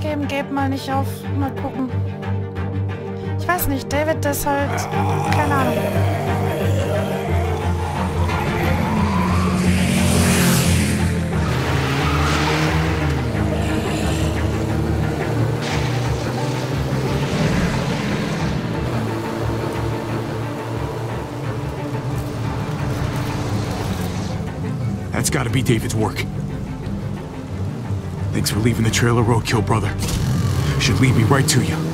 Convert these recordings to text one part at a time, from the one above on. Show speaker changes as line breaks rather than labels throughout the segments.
geben Gabe mal nicht auf. Mal gucken. Ich weiß nicht, David ist halt... Keine Ahnung.
That's gotta be David's work. Thanks for leaving the trailer roadkill, brother. Should lead me right to you.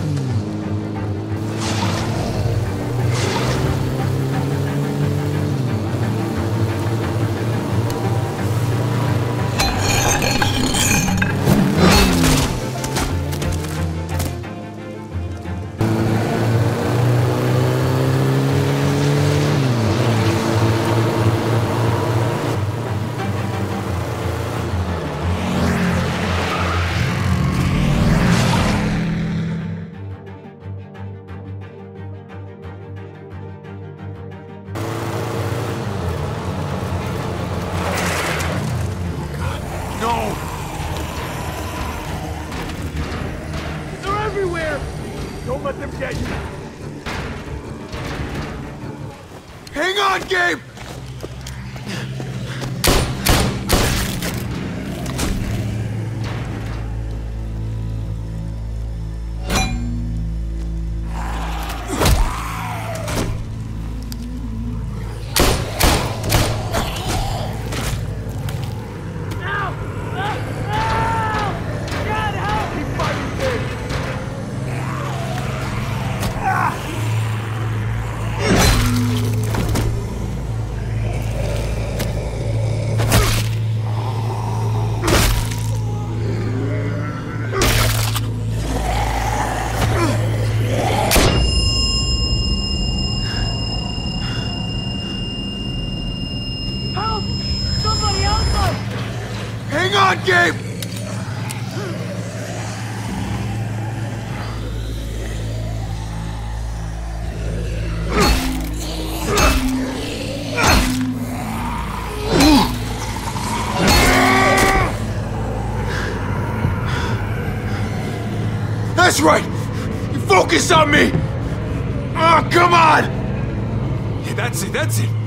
Right! You focus on me! Oh, come on! Yeah, that's it, that's it.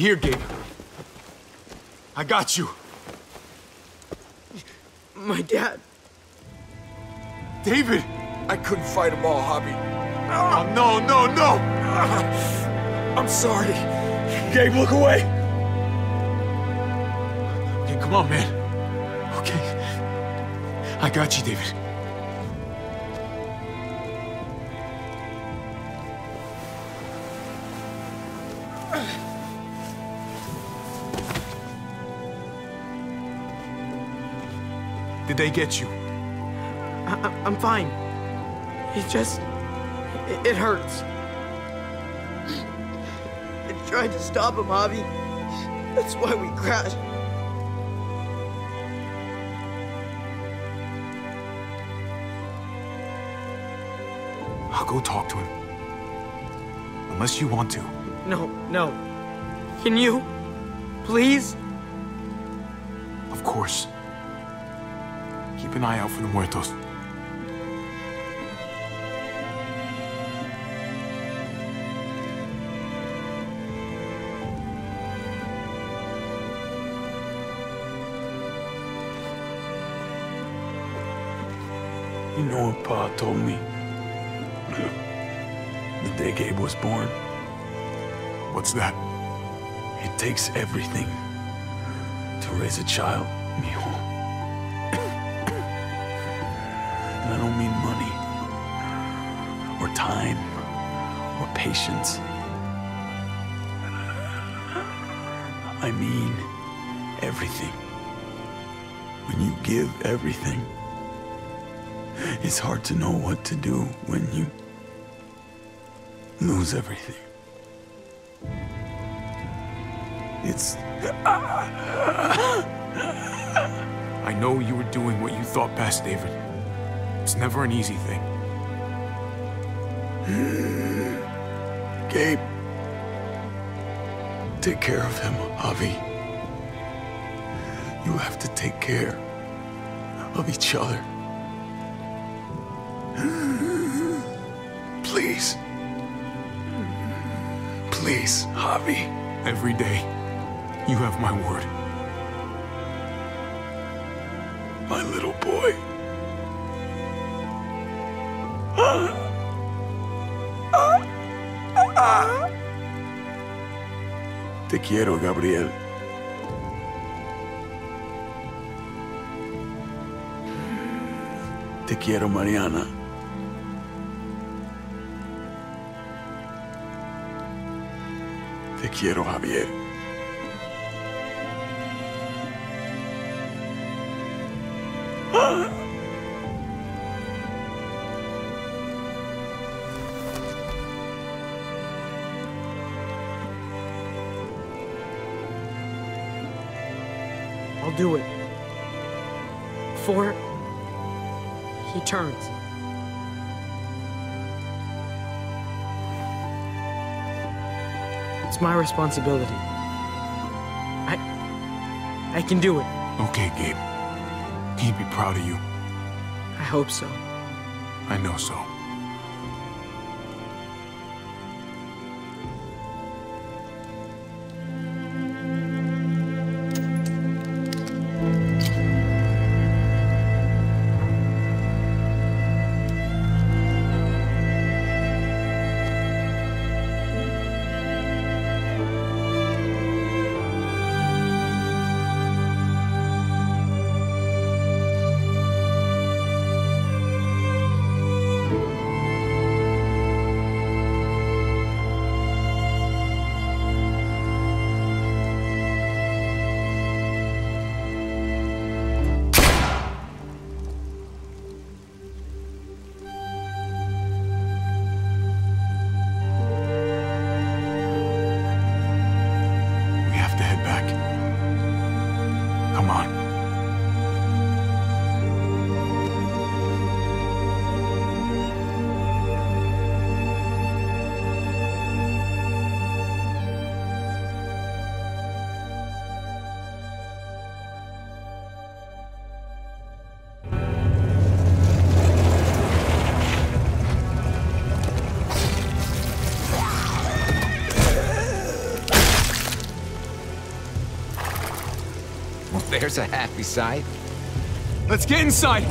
Here, Gabe. I got you.
My dad.
David!
I couldn't fight them all, Javi.
Oh, no, no, no!
I'm sorry.
Gabe, look away! Okay, come on, man. Okay. I got you, David. Did they get you?
I- I'm fine. It just. It, it hurts. I tried to stop him, Javi. That's why we crashed.
I'll go talk to him. Unless you want to.
No, no. Can you? Please?
Of course. Keep an eye out for the muertos.
You know what Pa told me? The day Gabe was born.
What's that?
It takes everything to raise a child, mijo. Time, or patience. I mean everything. When you give everything, it's hard to know what to do when you lose everything. It's.
I know you were doing what you thought best, David. It's never an easy thing.
Gabe. Take care of him, Javi. You have to take care of each other. Please. Please, Javi.
Every day, you have my word.
My little boy. Ah. Quiero, Gabriel. Te quiero, Mariana. Te quiero, Javier.
Do it. Before he turns. It's my responsibility. I I can do it.
Okay, Gabe. He'd be proud of you.
I hope so.
I know so.
Well, there's a happy sight.
Let's get inside.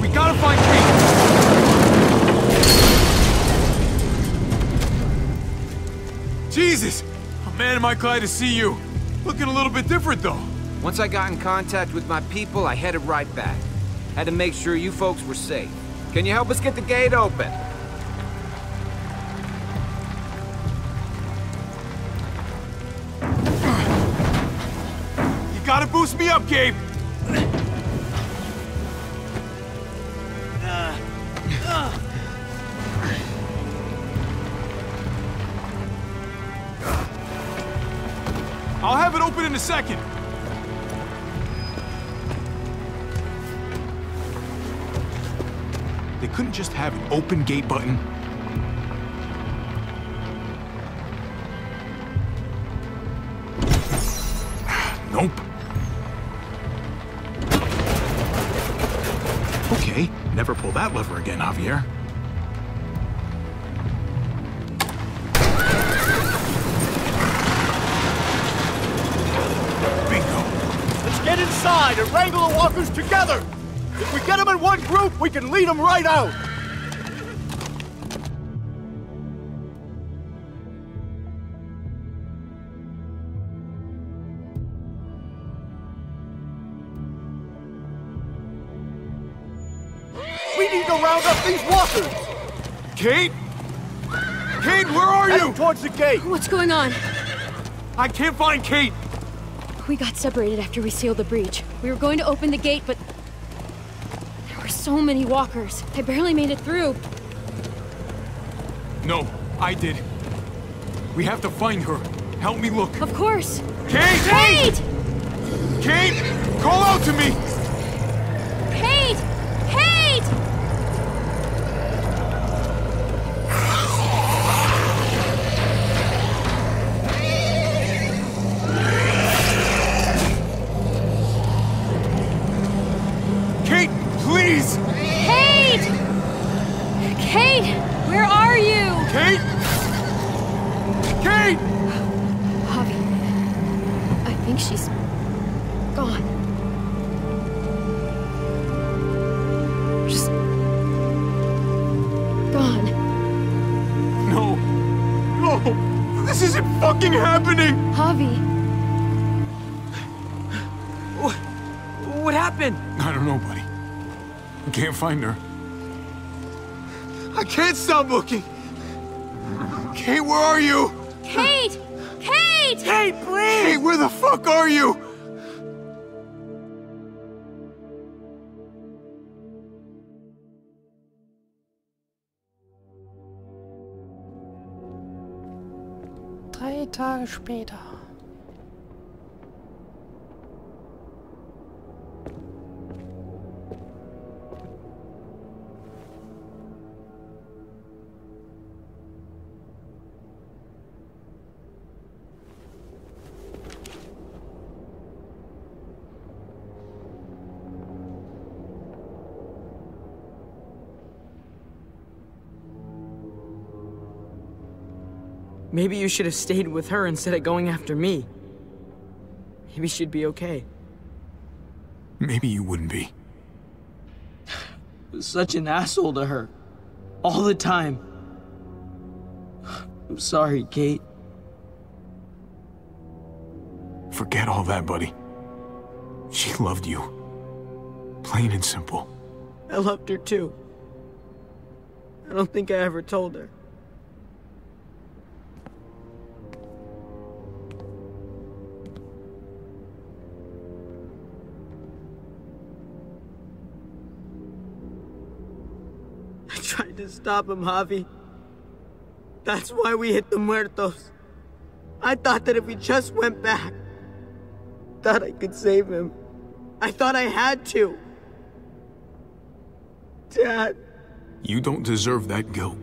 We gotta find Kate. Jesus! Oh, man, am I glad to see you. Looking a little bit different, though.
Once I got in contact with my people, I headed right back. Had to make sure you folks were safe. Can you help us get the gate open?
Boost me up, Gabe. I'll have it open in a second. They couldn't just have an open gate button. Nope. Never pull that lever again, Javier. Bingo.
Let's get inside and wrangle the walkers together! If we get them in one group, we can lead them right out!
Go these walkers! Kate? Kate, where are you? towards the gate!
What's going on?
I can't find Kate!
We got separated after we sealed the breach. We were going to open the gate, but... There were so many walkers. I barely made it through.
No, I did. We have to find her. Help me look.
Of course.
Kate!
Kate!
Kate! Call out to me! Can't find her. I can't stop looking! Kate, where are you?
Kate! Kate!
Kate, please!
Kate, where the fuck are you?
Drei Tage später.
Maybe you should have stayed with her instead of going after me. Maybe she'd be okay.
Maybe you wouldn't be.
was such an asshole to her. All the time. I'm sorry, Kate.
Forget all that, buddy. She loved you. Plain and simple.
I loved her too. I don't think I ever told her. Stop him, Javi. That's why we hit the muertos. I thought that if we just went back, thought I could save him. I thought I had to. Dad.
You don't deserve that guilt.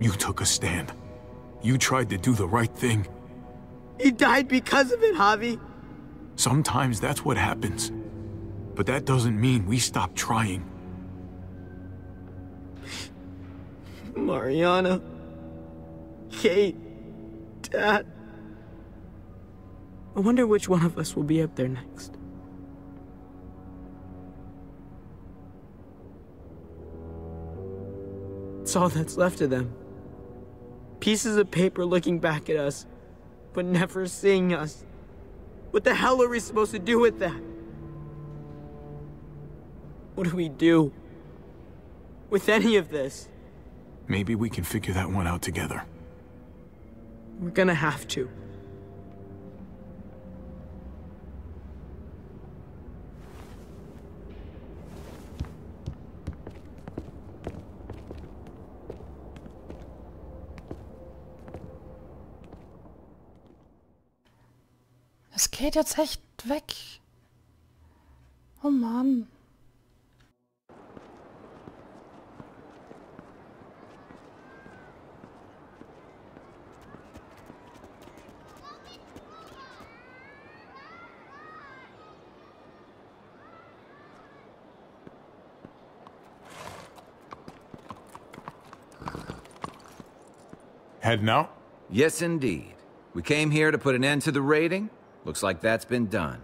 You took a stand. You tried to do the right thing.
He died because of it, Javi.
Sometimes that's what happens. But that doesn't mean we stop trying.
Mariana. Kate. Dad. I wonder which one of us will be up there next. It's all that's left of them. Pieces of paper looking back at us, but never seeing us. What the hell are we supposed to do with that? What do we do with any of this?
Maybe we can figure that one out together.
We're gonna have to.
Es geht jetzt echt weg. Oh Mann.
Heading out?
Yes, indeed. We came here to put an end to the raiding. Looks like that's been done.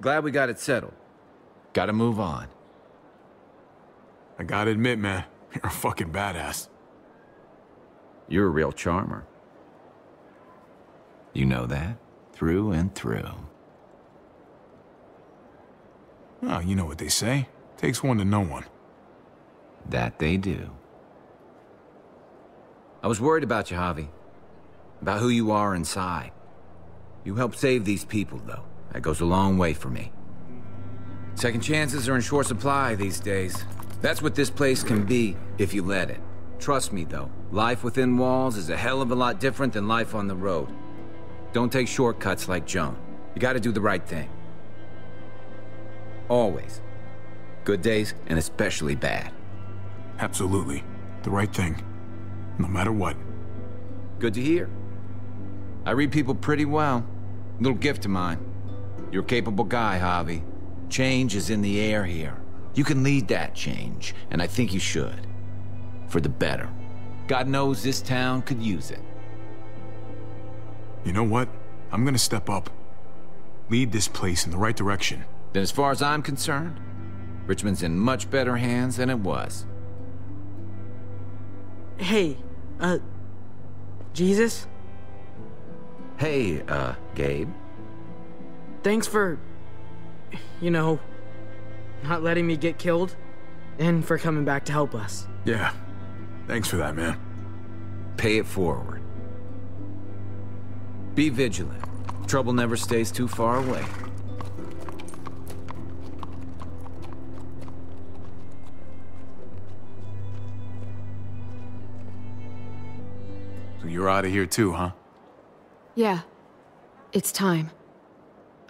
Glad we got it settled. Gotta move on.
I gotta admit, man, you're a fucking badass.
You're a real charmer. You know that? Through and through.
Oh, you know what they say. Takes one to know one.
That they do. I was worried about you, Javi. About who you are inside. You helped save these people, though. That goes a long way for me. Second chances are in short supply these days. That's what this place can be if you let it. Trust me, though, life within walls is a hell of a lot different than life on the road. Don't take shortcuts like Joan. You gotta do the right thing. Always. Good days, and especially bad.
Absolutely. The right thing. No matter what.
Good to hear. I read people pretty well. Little gift of mine. You're a capable guy, Javi. Change is in the air here. You can lead that change, and I think you should. For the better. God knows this town could use it.
You know what? I'm gonna step up. Lead this place in the right direction.
Then as far as I'm concerned, Richmond's in much better hands than it was.
Hey, uh, Jesus?
Hey, uh, Gabe.
Thanks for, you know, not letting me get killed, and for coming back to help us.
Yeah. Thanks for that, man.
Pay it forward. Be vigilant. Trouble never stays too far away.
You're out of here too, huh?
Yeah. It's time.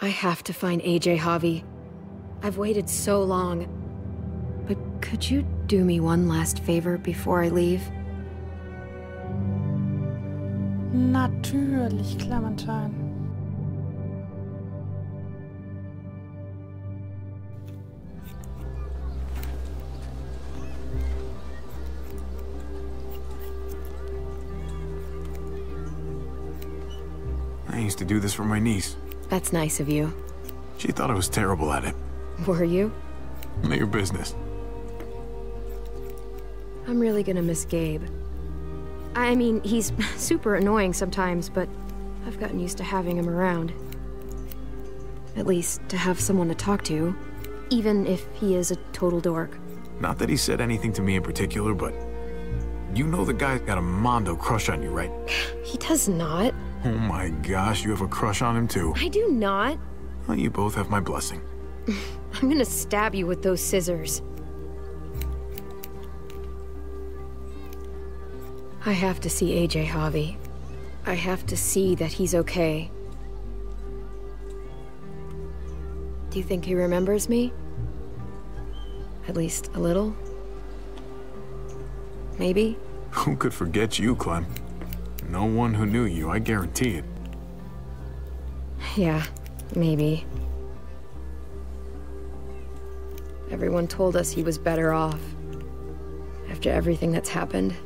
I have to find AJ Javi. I've waited so long. But could you do me one last favor before I leave?
Natürlich, Clementine.
Used to do this for my niece.
That's nice of you.
She thought I was terrible at it.
Were you?
Not your business.
I'm really gonna miss Gabe. I mean, he's super annoying sometimes, but I've gotten used to having him around. At least, to have someone to talk to, even if he is a total dork.
Not that he said anything to me in particular, but... You know the guy's got a Mondo crush on you, right?
He does not.
Oh my gosh, you have a crush on him too.
I do not.
Well, you both have my blessing.
I'm gonna stab you with those scissors. I have to see AJ Javi. I have to see that he's okay. Do you think he remembers me? At least a little? Maybe?
Who could forget you, Clem? No one who knew you, I guarantee it.
Yeah, maybe. Everyone told us he was better off. After everything that's happened,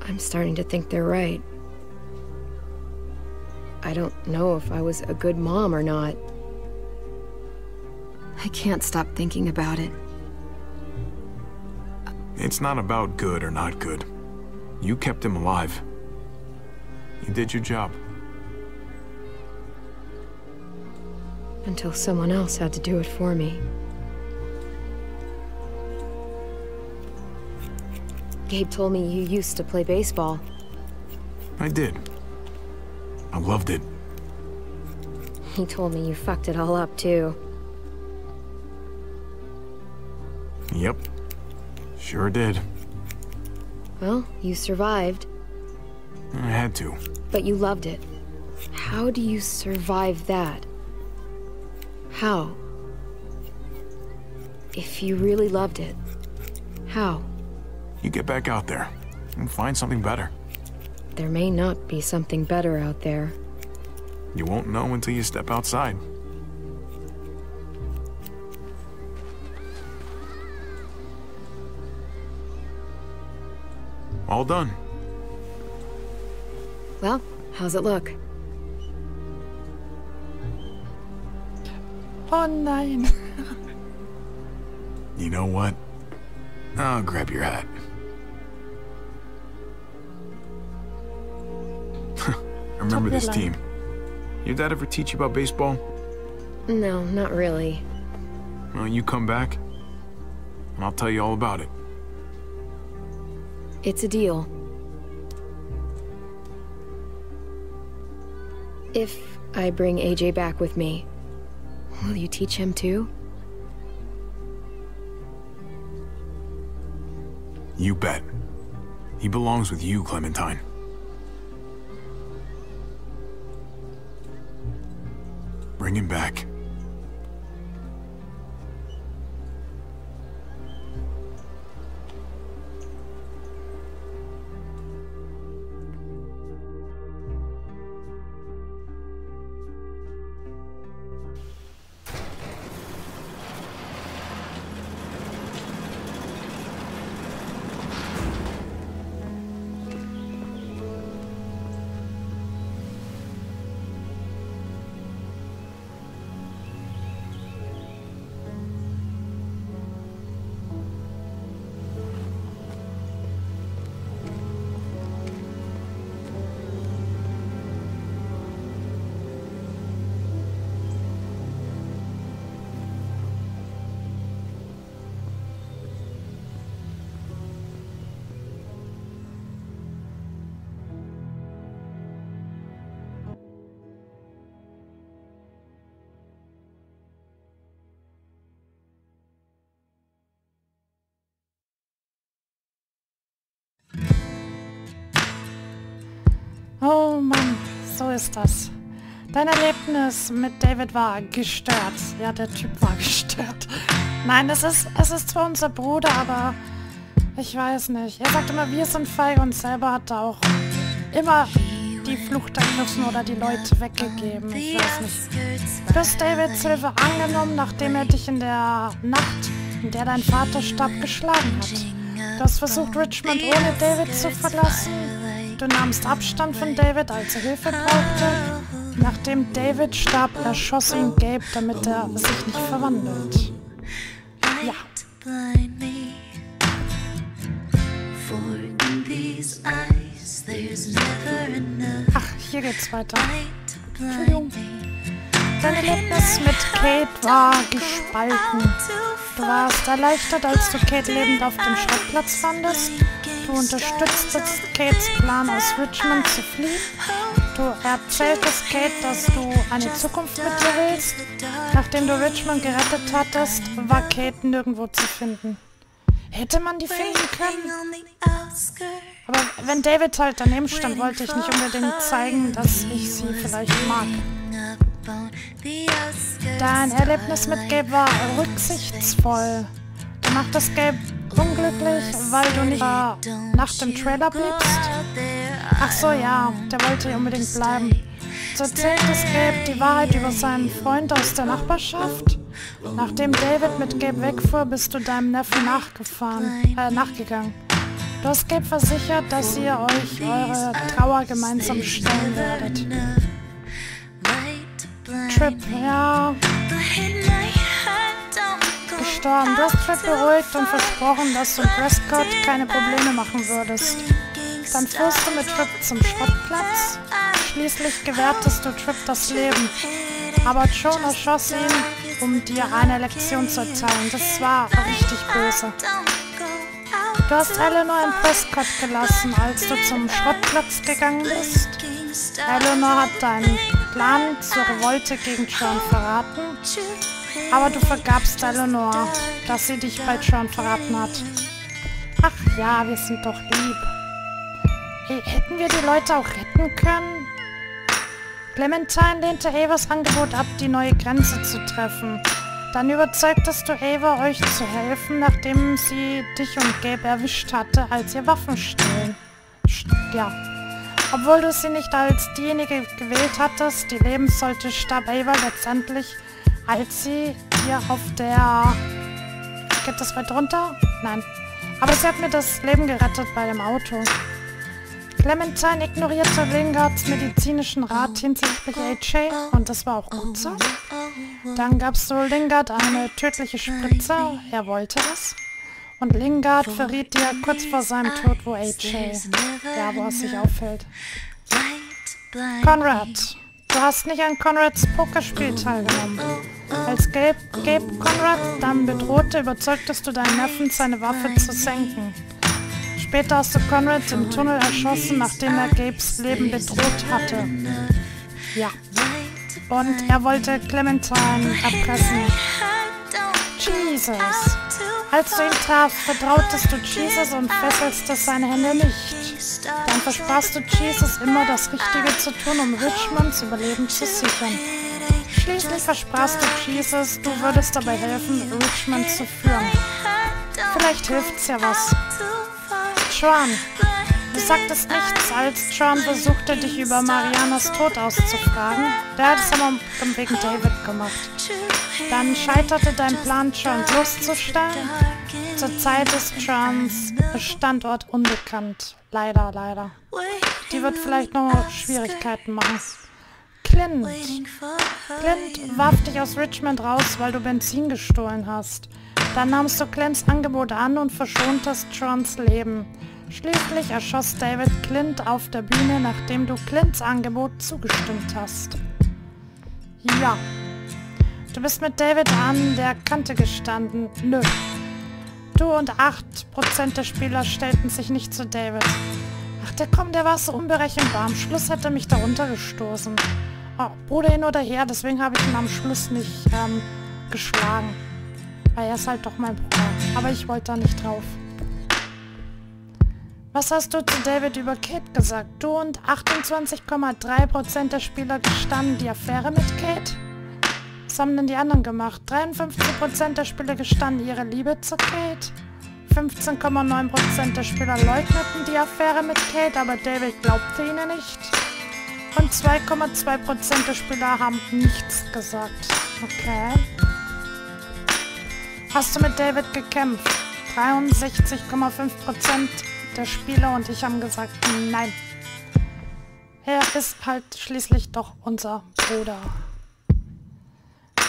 I'm starting to think they're right. I don't know if I was a good mom or not. I can't stop thinking about it.
It's not about good or not good. You kept him alive. You did your job.
Until someone else had to do it for me. Gabe told me you used to play baseball.
I did. I loved it.
He told me you fucked it all up, too.
Yep. Sure did.
Well, you survived,
I had to.
But you loved it. How do you survive that? How? If you really loved it, how?
You get back out there and find something better.
There may not be something better out there.
You won't know until you step outside. All done.
Well, how's it look?
Oh nein.
You know what? I'll grab your hat. Remember this team. Your dad ever teach you about baseball?
No, not really.
Well, you come back, and I'll tell you all about it.
It's a deal. If I bring AJ back with me, will you teach him too?
You bet. He belongs with you, Clementine. Bring him back.
Oh Mann, so ist das. Dein Erlebnis mit David war gestört. Ja, der Typ war gestört. Nein, es ist, es ist zwar unser Bruder, aber ich weiß nicht. Er sagt immer, wir sind feig und selber hat er auch immer die Flucht ergriffen oder die Leute weggegeben. Ich weiß nicht. Du hast Davids Hilfe angenommen, nachdem er dich in der Nacht, in der dein Vater starb, geschlagen hat. Du hast versucht, Richmond ohne David zu verlassen. Du nahmst Abstand von David, als er Hilfe brauchte. Nachdem David starb, erschoss ihn Gabe, damit er sich nicht verwandelt. Ja. Ach, hier geht's weiter. Entschuldigung. Dein Erlebnis mit Kate war gespalten. Du warst erleichtert, als du Kate lebend auf dem Schrottplatz fandest. Du unterstütztest Kates Plan, aus Richmond zu fliehen. Du erzähltest Kate, dass du eine Zukunft mit ihr willst. Nachdem du Richmond gerettet hattest, war Kate nirgendwo zu finden. Hätte man die finden können? Aber wenn David halt daneben stand, wollte ich nicht unbedingt zeigen, dass ich sie vielleicht mag. Dein Erlebnis mit Gabe war rücksichtsvoll. Du machtest Gabe unglücklich, weil du nicht äh, nach dem Trailer bliebst. Ach so, ja, der wollte unbedingt bleiben. Du erzähltest Gabe die Wahrheit über seinen Freund aus der Nachbarschaft. Nachdem David mit Gabe wegfuhr, bist du deinem Neffen nachgefahren, äh, nachgegangen. Du hast Gabe versichert, dass ihr euch eure Trauer gemeinsam stellen werdet. Trip, ja, gestorben. Du hast Trip beruhigt und versprochen, dass du Prescott keine Probleme machen würdest. Dann fuhrst du mit Trip zum Schrottplatz. Schließlich gewährtest du Trip das Leben. Aber John erschoss ihn, um dir eine Lektion zu erteilen. Das war richtig böse. Du hast Eleanor in Prescott gelassen, als du zum Schrottplatz gegangen bist. Eleanor hat deinen Plan zur Revolte gegen John verraten. Aber du vergabst Eleanor, dass sie dich bei John verraten hat. Ach ja, wir sind doch lieb. Hey, hätten wir die Leute auch retten können? Clementine lehnte Avas Angebot ab, die neue Grenze zu treffen. Dann überzeugtest du Ava, euch zu helfen, nachdem sie dich und Gabe erwischt hatte, als ihr Waffen stehlen. St ja. Obwohl du sie nicht als diejenige gewählt hattest, die leben sollte, starb Ava letztendlich, als sie dir auf der... Geht das weit runter? Nein. Aber sie hat mir das Leben gerettet bei dem Auto. Clementine ignorierte Lingards medizinischen Rat hinsichtlich AJ und das war auch gut so. Dann gabst du Lingard eine tödliche Spritze, er wollte das. Und Lingard verriet dir kurz vor seinem Tod, wo AJ, ja, wo er sich auffällt. Conrad, du hast nicht an Conrads Pokerspiel teilgenommen. Als Gabe, Gabe Conrad dann bedrohte, überzeugtest du deinen Neffen, seine Waffe zu senken. Später hast du Conrad im Tunnel erschossen, nachdem er Gabes Leben bedroht hatte. Ja. Und er wollte Clementine erpressen. Jesus. Als du ihn traf, vertrautest du Jesus und fesselst seine Hände nicht. Dann versprachst du Jesus immer das Richtige zu tun, um Richmonds Überleben zu sichern. Schließlich versprachst du Jesus, du würdest dabei helfen, Richmond zu führen. Vielleicht hilft's ja was. Joan, du sagtest nichts, als Joan versuchte, dich über Marianas Tod auszufragen. Der hat es aber wegen David gemacht. Dann scheiterte dein Plan, Joan bloßzustellen. Zurzeit ist Joans Standort unbekannt. Leider, leider. Die wird vielleicht noch Schwierigkeiten machen. Clint. Clint warf dich aus Richmond raus, weil du Benzin gestohlen hast. Dann nahmst du Clints Angebot an und verschontest Johns Leben. Schließlich erschoss David Clint auf der Bühne, nachdem du Clints Angebot zugestimmt hast. Ja. Du bist mit David an der Kante gestanden. Nö. Du und 8% der Spieler stellten sich nicht zu David. Ach, der kommt, der war so unberechenbar. Am Schluss hätte er mich darunter gestoßen. Oh, Bruder hin oder her, deswegen habe ich ihn am Schluss nicht ähm, geschlagen. Weil er ist halt doch mein Bruder. Aber ich wollte da nicht drauf. Was hast du zu David über Kate gesagt? Du und 28,3% der Spieler gestanden die Affäre mit Kate? Was haben denn die anderen gemacht? 53% der Spieler gestanden ihre Liebe zu Kate? 15,9% der Spieler leugneten die Affäre mit Kate, aber David glaubte ihnen nicht. Und 2,2% der Spieler haben nichts gesagt. Okay. Hast du mit David gekämpft? 63,5% der Spieler und ich haben gesagt, nein. Er ist halt schließlich doch unser Bruder.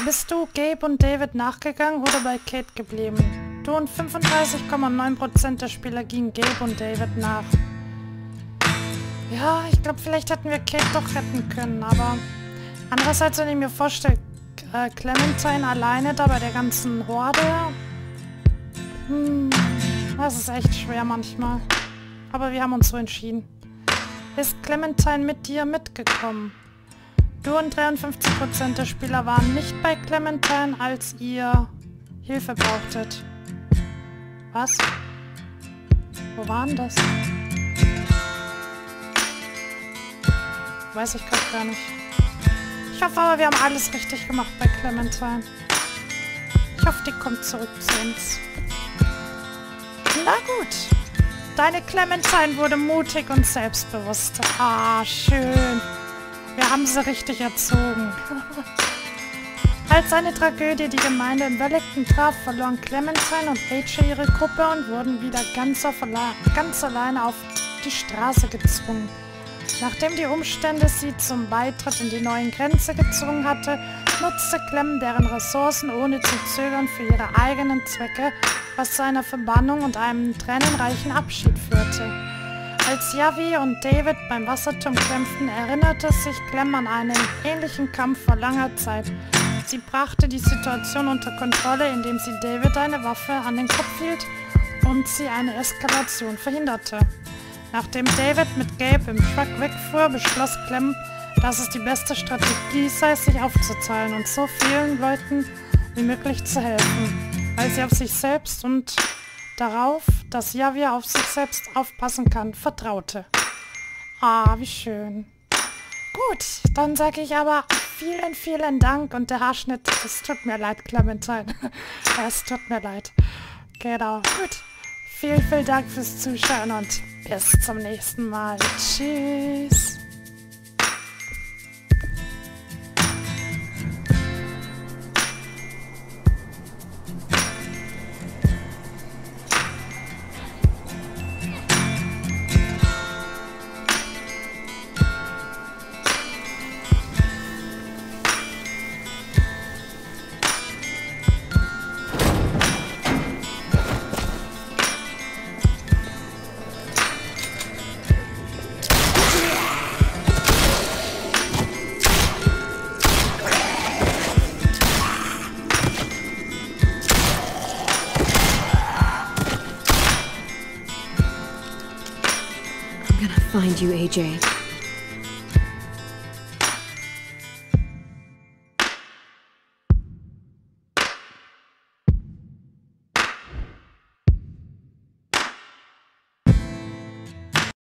Bist du Gabe und David nachgegangen oder bei Kate geblieben? Du und 35,9% der Spieler gingen Gabe und David nach. Ja, ich glaube, vielleicht hätten wir Kate doch retten können, aber andererseits, wenn ich mir vorstelle, äh, Clementine alleine da bei der ganzen Horde, hm, das ist echt schwer manchmal. Aber wir haben uns so entschieden. Ist Clementine mit dir mitgekommen? Du und 53% der Spieler waren nicht bei Clementine, als ihr Hilfe brauchtet. Was? Wo waren das? Weiß ich gerade gar nicht. Ich hoffe aber, wir haben alles richtig gemacht bei Clementine. Ich hoffe, die kommt zurück zu uns. Na gut. Deine Clementine wurde mutig und selbstbewusst. Ah, schön. Wir haben sie richtig erzogen. Als eine Tragödie die Gemeinde in Wellington traf, verloren Clementine und AJ ihre Gruppe und wurden wieder ganz, auf, ganz alleine auf die Straße gezwungen. Nachdem die Umstände sie zum Beitritt in die neuen Grenze gezwungen hatte, nutzte Clem deren Ressourcen ohne zu zögern für ihre eigenen Zwecke, was zu einer Verbannung und einem tränenreichen Abschied führte. Als Yavi und David beim Wasserturm kämpften, erinnerte sich Clem an einen ähnlichen Kampf vor langer Zeit. Sie brachte die Situation unter Kontrolle, indem sie David eine Waffe an den Kopf hielt und sie eine Eskalation verhinderte. Nachdem David mit Gabe im Truck wegfuhr, beschloss Clem, dass es die beste Strategie sei, sich aufzuteilen und so vielen Leuten wie möglich zu helfen, weil sie auf sich selbst und darauf, dass Javier auf sich selbst aufpassen kann, vertraute. Ah, wie schön. Gut, dann sage ich aber vielen, vielen Dank und der Haarschnitt, es tut mir leid, Clementine. es tut mir leid. Genau, gut. Vielen, vielen Dank fürs Zuschauen und bis zum nächsten Mal. Tschüss.
You, AJ.